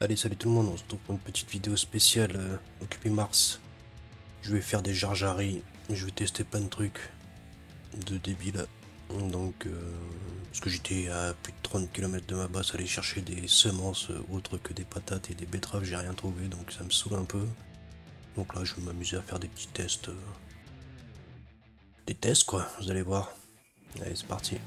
Allez, salut tout le monde, on se retrouve pour une petite vidéo spéciale euh, occupé Mars. Je vais faire des jarjaris, je vais tester plein de trucs de débile. Donc, euh, parce que j'étais à plus de 30 km de ma base, aller chercher des semences euh, autres que des patates et des betteraves, j'ai rien trouvé, donc ça me saoule un peu. Donc là, je vais m'amuser à faire des petits tests. euh, Des tests quoi, vous allez voir. Allez, c'est parti.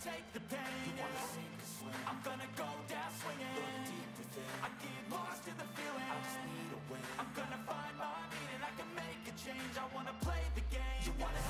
take the pain. You wanna sink or swim? I'm gonna go down swinging. Look deep within. I get lost in the feeling. I just need a win. I'm gonna find my meaning. I can make a change. I wanna play the game. You wanna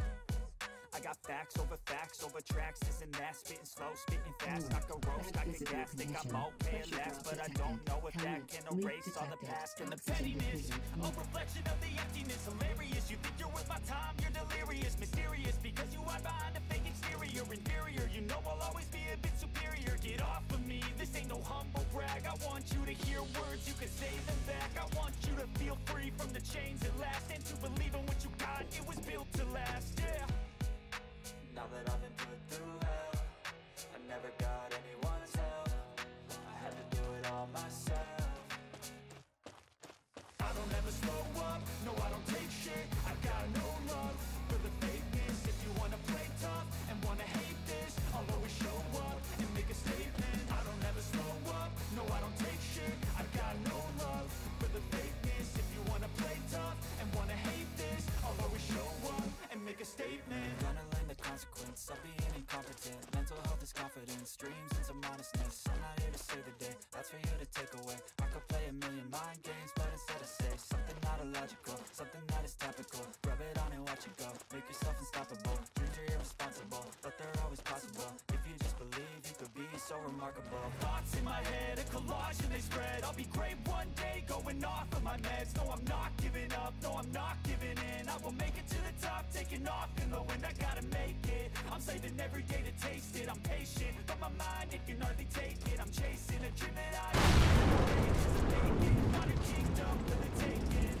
got facts over facts over tracks, this and that. Spitting slow, spitting fast, I could roast, I could gas Think I'm okay at last, but I don't know if that can erase all the past and the pettiness. A reflection of the emptiness, hilarious. You think you're worth my time, you're delirious. Mysterious, because you behind a fake exterior. Inferior, you know I'll always be a bit superior. Get off of me, this ain't no humble brag. I want you to hear words, you can say them back. I want you to feel free from the chains that last And to believe in what you got, it was built to last, yeah Now that I've been put through hell I never got hopeless dreams and some honestness I'm not here to save the day, that's for you to take away. I could play a million mind games, but instead I say Something not illogical, something that is topical. Rub it on and watch it go, make yourself unstoppable. Dreams are irresponsible, but they're always possible. If you just believe, you could be so remarkable. Thoughts in my head, a collage and they spread. I'll be great one day, going off of my meds. No, I'm not giving up, no, I'm not giving in I will make it to the top, taking off in the wind. I gotta make it, I'm saving every day to taste it. I'm patient, but my mind, it can hardly take it. I'm chasing a dream that I make it. Not a kingdom for the taking Now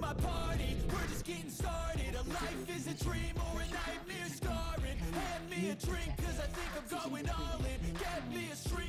My party. We're just getting started. A life is a dream or a nightmare scarring. Hand me a drink, cause I think I'm going all in. Get me a shrink.